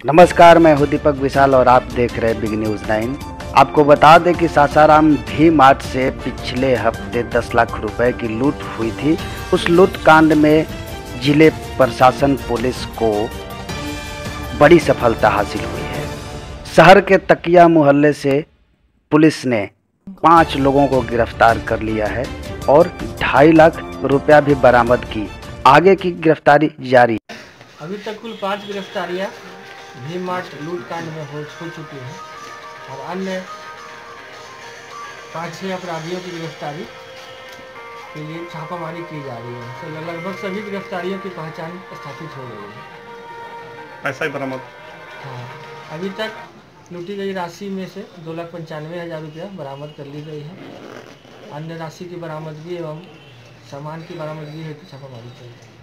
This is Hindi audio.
नमस्कार, मैं हूँ दीपक विशाल और आप देख रहे हैं बिग न्यूज़ नाइन आपको बता दें कि सासाराम भी मार्च से पिछले हफ़्ते 10 लाख रुपए की लूट हुई थी। उस लूट कांड में ज़िले प्रशासन पुलिस को बड़ी सफलता हासिल हुई है। शहर के तकिया मोहल्ले से पुलिस ने पाँच लोगों को गिरफ़्तार कर लिया है और ढाई लाख रुपया भी बरामद की। आगे की गिरफ्तारी जारी। अभी तक कुल पाँच गिरफ्तारियाँ भी मार्ट लूटकांड में हो, चुकी हैं। और अन्य पाँच छः अपराधियों की गिरफ्तारी के लिए छापामारी की जा रही है। तो लगभग सभी गिरफ्तारियों की पहचान स्थापित हो गई है। पैसा ही बरामद। हाँ। अभी तक लूटी गई राशि में से दो लाख पंचानवे हज़ार रुपया बरामद कर ली गई है। अन्य राशि की बरामदगी एवं सामान की बरामदगी हेतु छापामारी चल रही है।